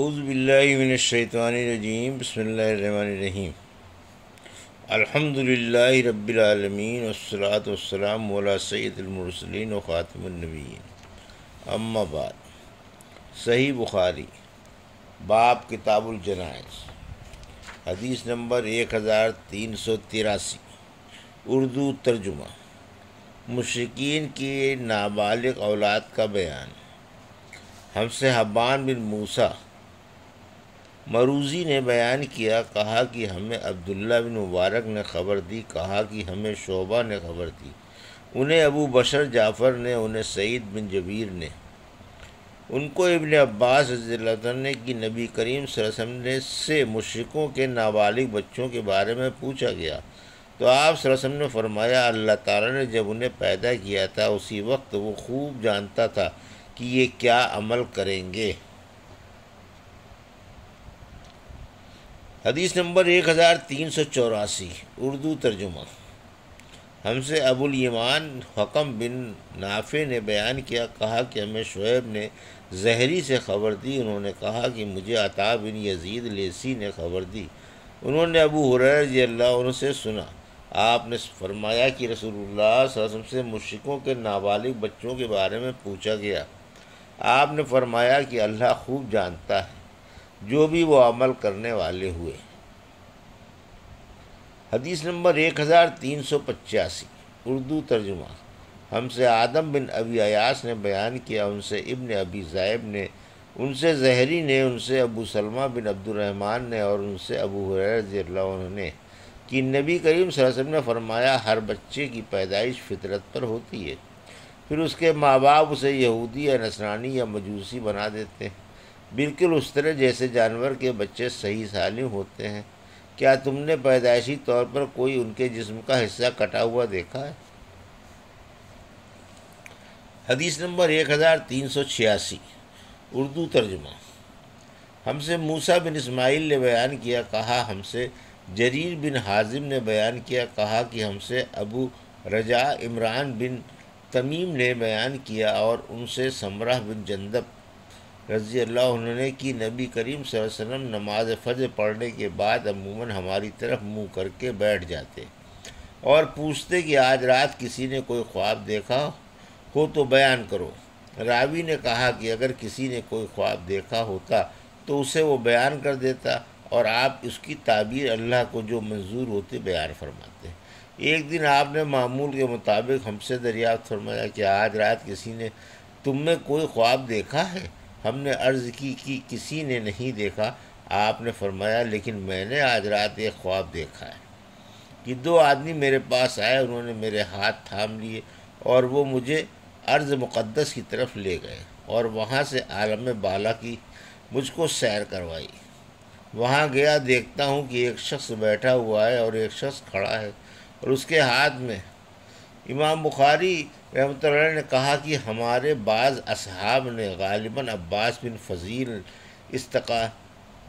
उज़बिल्लिमिनशैतवानरजीम बसमीम अल्हम्दुलिल्लाहि रब्बिल आलमीन वस्सलातु वस्सलाम मौला सैयदुलमुरसलीन व ख़ातिमुन्नबिय्यीन अम्मा बाद सही बुखारी बाब किताबुल जनाइज़ हदीस नंबर एक हज़ार तीन सौ तिरासी उर्दू तर्जुमा मुशकिन की नाबालिग औलाद का बयान हमसे हब्बान बिन मूसा मरूज़ी ने बयान किया, कहा कि हमें अब्दुल्ला बिन मुबारक ने ख़बर दी, कहा कि हमें शोबा ने ख़बर दी। उन्हें अबू बशर जाफ़र ने, उन्हें सईद बिन जबीर ने। उनको इबन अब्बास ने कि नबी करीम ने से मुशरकों के नाबालिग बच्चों के बारे में पूछा गया। तो आप सरसम ने फरमाया, अल्लाह ताला ने जब उन्हें पैदा किया था, उसी वक्त वो खूब जानता था कि ये क्या अमल करेंगे। हदीस नंबर एक हज़ार तीन सौ चौरासी, उर्दू तर्जुमा। हमसे अबुल यमान हकम बिन नाफे ने बयान किया, कहा कि हमें शुएब ने जहरी से ख़बर दी। उन्होंने कहा कि मुझे अता बिन यजीद लेसी ने ख़बर दी। उन्होंने अबू हुरैर अल्लाह से सुना, आपने फरमाया कि रसूलुल्लाह से मुशिकों के नाबालिग बच्चों के बारे में पूछा गया। आपने फरमाया कि अल्लाह खूब जानता है। जो भी वो अमल करने वाले हुए। हदीस नंबर एक हज़ार तीन सौ पचासी, उर्दू तर्जुमा। हमसे आदम बिन अबी अयास ने बयान किया, उनसे इब्न अबी ज़ैब ने, उनसे जहरी ने, उनसे अबू सलमा बिन अब्दुलरहमान ने और उनसे अबू हुरैर ने कि नबी करीम वसल्लम ने फरमाया, हर बच्चे की पैदाइश फितरत पर होती है। फिर उसके माँ बाप उसे यहूदी या नसरानी या मजूसी बना देते हैं। बिल्कुल उस तरह जैसे जानवर के बच्चे सही सालिम होते हैं। क्या तुमने पैदाइशी तौर पर कोई उनके जिस्म का हिस्सा कटा हुआ देखा है? हदीस नंबर एक हज़ार तीन सौ छियासी, उर्दू तर्जुमा। हमसे मूसा बिन इस्माइल ने बयान किया, कहा हमसे, जरीर बिन हाजिम ने बयान किया, कहा कि हमसे अबू रजा इमरान बिन तमीम ने बयान किया और उनसे समराह बिन जंदब रज़ी अल्लाह उन्होंने कि, नबी करीम वसल्लम नमाज़ फ़ज पढ़ने के बाद अमूमन हमारी तरफ़ मुँह करके बैठ जाते और पूछते कि आज रात किसी ने कोई ख्वाब देखा हो तो बयान करो। रावी ने कहा कि अगर किसी ने कोई ख्वाब देखा होता तो उसे वो बयान कर देता और आप उसकी ताबीर अल्लाह को जो मंजूर होते बयान फरमाते। एक दिन आपने मामूल के मुताबिक हमसे दरियाफ्त फरमाया कि आज रात किसी ने तुम में कोई ख्वाब देखा है? हमने अर्ज़ की कि किसी ने नहीं देखा, आपने फरमाया, लेकिन मैंने आज रात एक ख्वाब देखा है कि दो आदमी मेरे पास आए, उन्होंने मेरे हाथ थाम लिए और वो मुझे अर्ज़ मुक़दस की तरफ़ ले गए और वहाँ से आलम बाला की मुझको सैर करवाई। वहाँ गया, देखता हूँ कि एक शख्स बैठा हुआ है और एक शख्स खड़ा है और उसके हाथ में इमाम बुखारी रहमत ने कहा कि हमारे बाज़ असहाब ने गालिबा अब्बास बिन फ़जील इस्तका,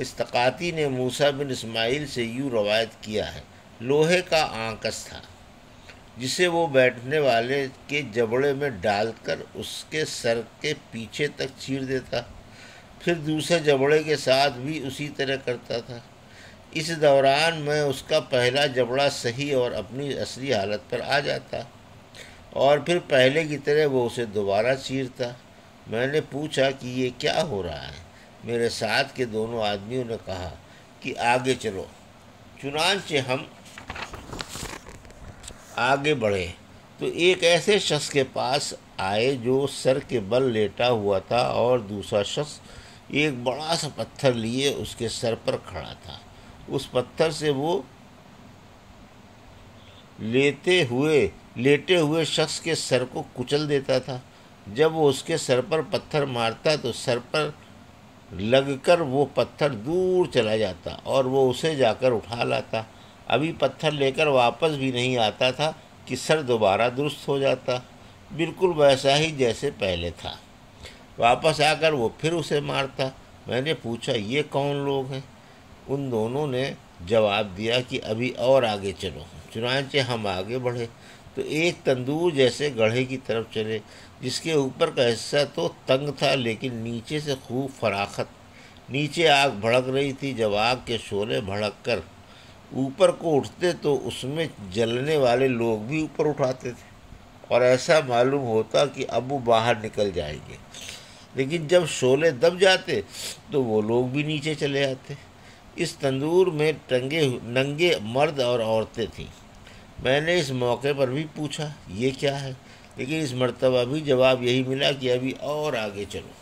इस्तकाती ने मूसा बिन इस्माइल से यूँ रवायत किया है। लोहे का आंकस था, जिसे वो बैठने वाले के जबड़े में डालकर उसके सर के पीछे तक चीर देता, फिर दूसरे जबड़े के साथ भी उसी तरह करता था। इस दौरान मैं उसका पहला जबड़ा सही और अपनी असली हालत पर आ जाता। और फिर पहले की तरह वो उसे दोबारा चीरता। मैंने पूछा कि ये क्या हो रहा है? मेरे साथ के दोनों आदमियों ने कहा कि आगे चलो। चुनानचे हम आगे बढ़े। तो एक ऐसे शख्स के पास आए जो सर के बल लेटा हुआ था और दूसरा शख्स एक बड़ा सा पत्थर लिए उसके सर पर खड़ा था। उस पत्थर से वो लेते हुए लेटे हुए शख्स के सर को कुचल देता था। जब वो उसके सर पर पत्थर मारता तो सर पर लगकर वो पत्थर दूर चला जाता और वो उसे जाकर उठा लाता। अभी पत्थर लेकर वापस भी नहीं आता था कि सर दोबारा दुरुस्त हो जाता। बिल्कुल वैसा ही जैसे पहले था। वापस आकर वो फिर उसे मारता। मैंने पूछा, ये कौन लोग हैं? उन दोनों ने जवाब दिया कि अभी और आगे चलो। चुनाचे हम आगे बढ़े। तो एक तंदूर जैसे गढ़े की तरफ़ चले, जिसके ऊपर का हिस्सा तो तंग था, लेकिन नीचे से खूब फराखत। नीचे आग भड़क रही थी, जब आग के शोले भड़क कर ऊपर को उठते तो उसमें जलने वाले लोग भी ऊपर उठाते थे। और ऐसा मालूम होता कि अब वो बाहर निकल जाएँगे। लेकिन जब शोले दब जाते तो वो लोग भी नीचे चले आते। इस तंदूर में टंगे, नंगे मर्द और औरतें थीं। मैंने इस मौके पर भी पूछा, ये क्या है? लेकिन इस मरतबा भी जवाब यही मिला कि अभी और आगे चलो।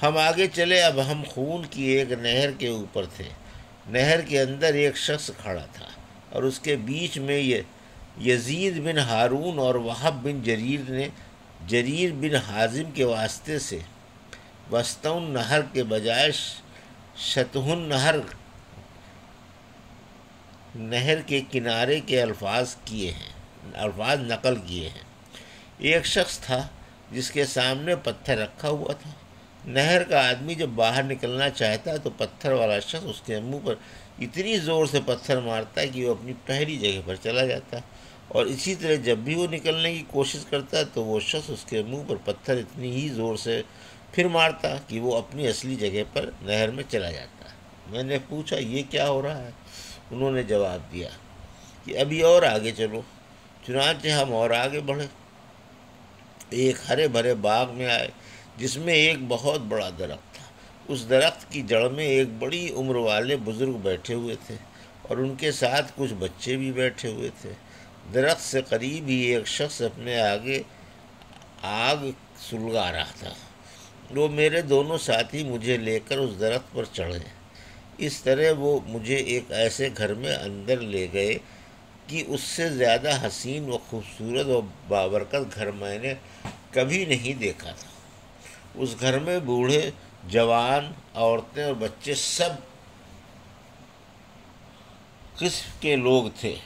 हम आगे चले, अब हम खून की एक नहर के ऊपर थे। नहर के अंदर एक शख्स खड़ा था और उसके बीच में ये, यजीद बिन हारून और वहाब बिन जरीर ने, जरीर बिन हाजिम के वास्ते से वस्तौन नहर के बजाय शतहुन नहर नहर के किनारे के अल्फाज किए हैं, अल्फाज नकल किए हैं। एक शख्स था जिसके सामने पत्थर रखा हुआ था। नहर का आदमी जब बाहर निकलना चाहता है तो पत्थर वाला शख्स उसके मुँह पर इतनी ज़ोर से पत्थर मारता है कि वो अपनी पहली जगह पर चला जाता है और इसी तरह जब भी वो निकलने की कोशिश करता है तो वो शख्स उसके मुँह पर पत्थर इतनी ही ज़ोर से फिर मारता कि वो अपनी असली जगह पर नहर में चला जाता। मैंने पूछा, ये क्या हो रहा है? उन्होंने जवाब दिया कि अभी और आगे चलो, चुनाचे हम और आगे बढ़े। एक हरे भरे बाग में आए, जिसमें एक बहुत बड़ा दरख्त था। उस दरख्त की जड़ में एक बड़ी उम्र वाले बुज़ुर्ग बैठे हुए थे और उनके साथ कुछ बच्चे भी बैठे हुए थे। दरख्त से करीब ही एक शख्स अपने आगे आग सुलगा रहा था। वो मेरे दोनों साथी मुझे लेकर उस दरख्त पर चढ़े। इस तरह वो मुझे एक ऐसे घर में अंदर ले गए कि उससे ज़्यादा हसीन व खूबसूरत व बाबरकत घर मैंने कभी नहीं देखा था। उस घर में बूढ़े, जवान, औरतें और बच्चे सब किस्म के लोग थे।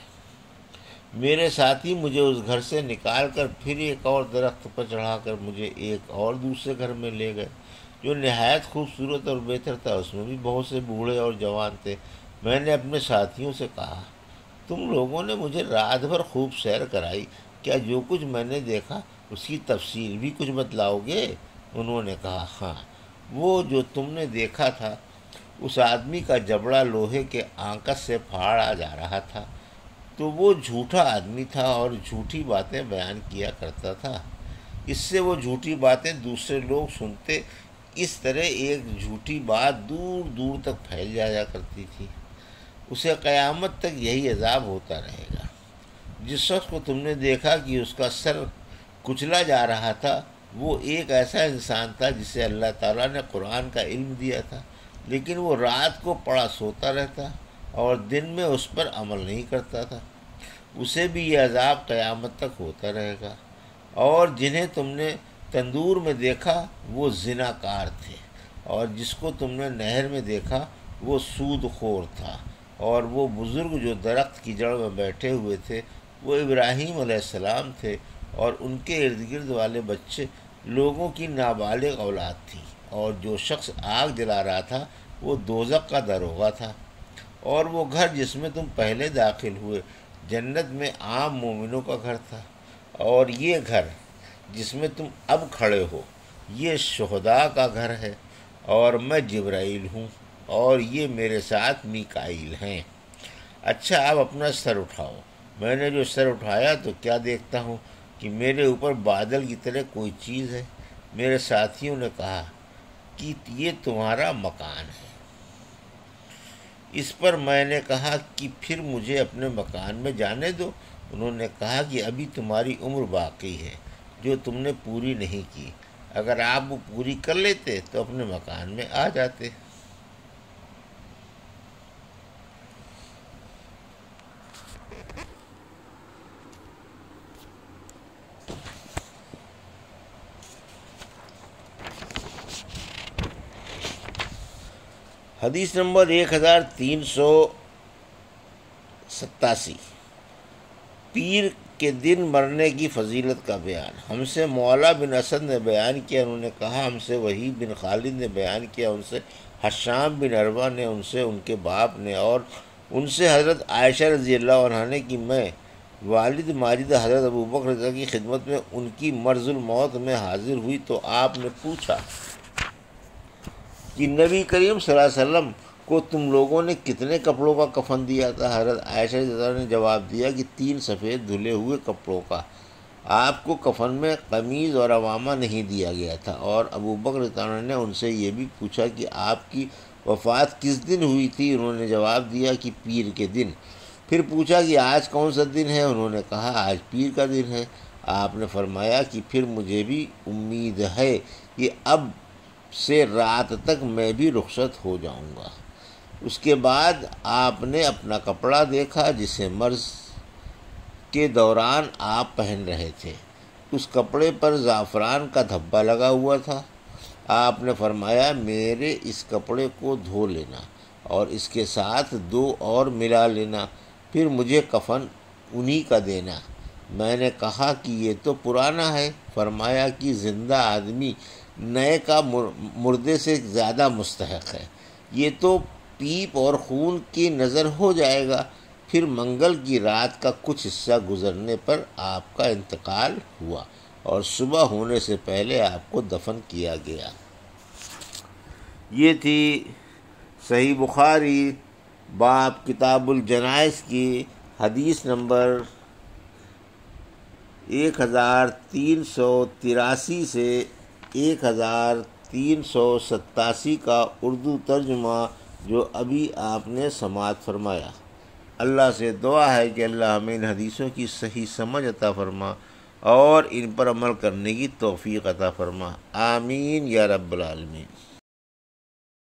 मेरे साथी मुझे उस घर से निकाल कर फिर एक और दरख्त पर चढ़ाकर मुझे एक और दूसरे घर में ले गए। जो नहायत खूबसूरत और बेहतर था, उसमें भी बहुत से बूढ़े और जवान थे। मैंने अपने साथियों से कहा, तुम लोगों ने मुझे रात भर खूब सैर कराई। क्या जो कुछ मैंने देखा, उसकी तफसील भी कुछ बतलाओगे? उन्होंने कहा हाँ वो जो तुमने देखा था, उस आदमी का जबड़ा लोहे के आंकस से फाड़ा जा रहा था। तो वो झूठा आदमी था और झूठी बातें बयान किया करता था। इससे वो झूठी बातें दूसरे लोग सुनते इस तरह एक झूठी बात दूर दूर तक फैल जाया करती थी। उसे क़यामत तक यही अजाब होता रहेगा। जिस शख्स को तुमने देखा कि उसका सर कुचला जा रहा था, वो एक ऐसा इंसान था जिसे अल्लाह ताला ने कुरान का इल्म दिया था, लेकिन वो रात को पड़ा सोता रहता और दिन में उस पर अमल नहीं करता था। उसे भी ये अजाब क़यामत तक होता रहेगा। और जिन्हें तुमने तंदूर में देखा, वो जिनाकार थे। और जिसको तुमने नहर में देखा, वो सूद खोर था। और वो बुज़ुर्ग जो दरख्त की जड़ में बैठे हुए थे, वो इब्राहीम सलाम थे। और उनके इर्द गिर्द वाले बच्चे लोगों की नाबालिग औलाद थी। और जो शख्स आग जला रहा था, वो दोजक का दरोगा था। और वो घर जिसमें तुम पहले दाखिल हुए, जन्नत में आम मोमिनों का घर था। और ये घर जिसमें तुम अब खड़े हो। ये शहदा का घर है और मैं जब्राइल हूँ और ये मेरे साथ मिकाइल हैं। अच्छा आप अपना सर उठाओ। मैंने जो सर उठाया तो क्या देखता हूँ कि मेरे ऊपर बादल की तरह कोई चीज़ है? मेरे साथियों ने कहा कि ये तुम्हारा मकान है। इस पर मैंने कहा कि फिर मुझे अपने मकान में जाने दो। उन्होंने कहा कि अभी तुम्हारी उम्र बाकी है। जो तुमने पूरी नहीं की, अगर आप वो पूरी कर लेते तो अपने मकान में आ जाते। हदीस नंबर एक हज़ार तीन सौ सत्तासी। पीर के दिन मरने की फजीलत का बयान। हमसे मौला बिन असद ने बयान किया, उन्होंने कहा, हमसे वही बिन खालिद ने बयान किया, उनसे हशाम बिन अरबा ने, उनसे उनके बाप ने और उनसे हज़रत आयशा रज़ी अल्लाह ने कि मैं वालिद माजिद हज़रत अबू बकर की खिदमत में उनकी मर्जुल मौत में हाजिर हुई तो आपने पूछा कि नबी करीम सल्लल्लाहु अलैहि वसल्लम को तुम लोगों ने कितने कपड़ों का कफन दिया था? हज़रत आयशा ने जवाब दिया कि तीन सफ़ेद धुले हुए कपड़ों का। आपको कफन में कमीज़ और अवामा नहीं दिया गया था। और अबू बकर ने उनसे ये भी पूछा कि आपकी वफ़ात किस दिन हुई थी? उन्होंने जवाब दिया कि पीर के दिन। फिर पूछा कि आज कौन सा दिन है? उन्होंने कहा, आज पीर का दिन है। आपने फरमाया कि फिर मुझे भी उम्मीद है कि अब से रात तक मैं भी रुखसत हो जाऊँगा। उसके बाद आपने अपना कपड़ा देखा जिसे मर्ज के दौरान आप पहन रहे थे। उस कपड़े पर ज़ाफ़रान का धब्बा लगा हुआ था। आपने फरमाया, मेरे इस कपड़े को धो लेना और इसके साथ दो और मिला लेना। फिर मुझे कफन उन्हीं का देना। मैंने कहा कि ये तो पुराना है। फरमाया कि ज़िंदा आदमी नए का मुर्दे से ज़्यादा मुस्तक है। ये तो पीप और खून की नज़र हो जाएगा। फिर मंगल की रात का कुछ हिस्सा गुजरने पर आपका इंतकाल हुआ और सुबह होने से पहले आपको दफन किया गया। ये थी सही बुखारी बाप किताबुल जनाइस की हदीस नंबर एक हज़ार तीन सौ तिरासी से एक हज़ार तीन सौ सत्तासी का उर्दू तर्जुमा जो अभी आपने समात फरमाया। अल्लाह से दुआ है कि अल्लाह हमें इन हदीसों की सही समझ अता फरमा और इन पर अमल करने की तोफ़ी अता फरमा। आमीन या रब्बुल आलमीन।